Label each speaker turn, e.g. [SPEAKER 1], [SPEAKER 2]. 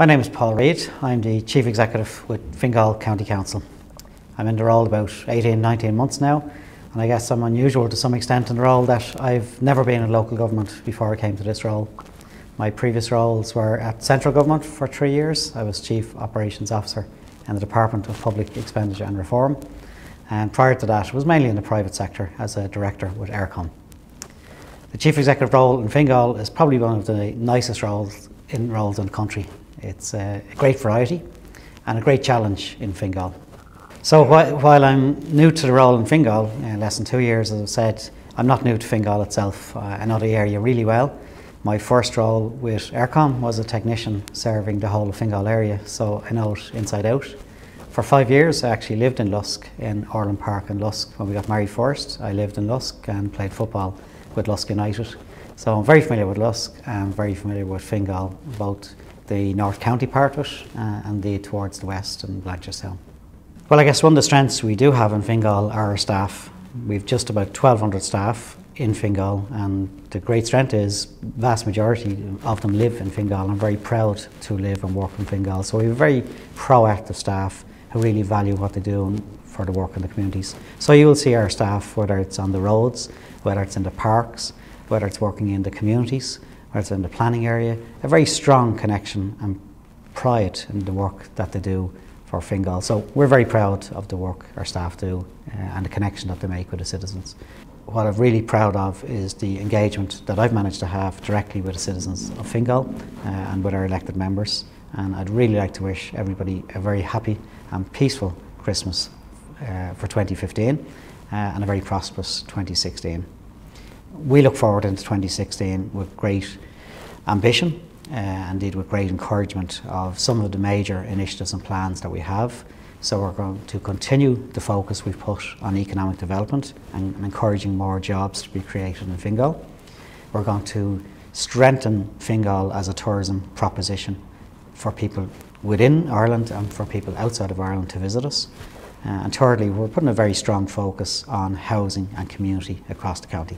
[SPEAKER 1] My name is Paul Reid. I'm the Chief Executive with Fingal County Council. I'm in the role about 18, 19 months now, and I guess I'm unusual to some extent in the role that I've never been in local government before I came to this role. My previous roles were at central government for three years. I was Chief Operations Officer in the Department of Public Expenditure and Reform, and prior to that, I was mainly in the private sector as a director with Eircom. The Chief Executive role in Fingal is probably one of the nicest roles in roles in the country. It's a great variety and a great challenge in Fingal. So wh while I'm new to the role in Fingal, uh, less than two years as I've said, I'm not new to Fingal itself. I know the area really well. My first role with Eircom was a technician serving the whole of Fingal area, so I know it inside out. For five years I actually lived in Lusk, in Orland Park in Lusk. When we got married first, I lived in Lusk and played football with Lusk United. So I'm very familiar with Lusk and very familiar with Fingal, both the North County part of it uh, and the towards the west and Blanchardstown. Well, I guess one of the strengths we do have in Fingal are our staff. We've just about 1,200 staff in Fingal, and the great strength is vast majority of them live in Fingal. I'm very proud to live and work in Fingal. So we have very proactive staff who really value what they do for the work in the communities. So you will see our staff, whether it's on the roads, whether it's in the parks, whether it's working in the communities, whether in the planning area, a very strong connection and pride in the work that they do for Fingal. So we're very proud of the work our staff do uh, and the connection that they make with the citizens. What I'm really proud of is the engagement that I've managed to have directly with the citizens of Fingal uh, and with our elected members. And I'd really like to wish everybody a very happy and peaceful Christmas uh, for 2015 uh, and a very prosperous 2016. We look forward into 2016 with great ambition uh, indeed with great encouragement of some of the major initiatives and plans that we have. So we're going to continue the focus we've put on economic development and, and encouraging more jobs to be created in Fingal. We're going to strengthen Fingal as a tourism proposition for people within Ireland and for people outside of Ireland to visit us. Uh, and thirdly, we're putting a very strong focus on housing and community across the county.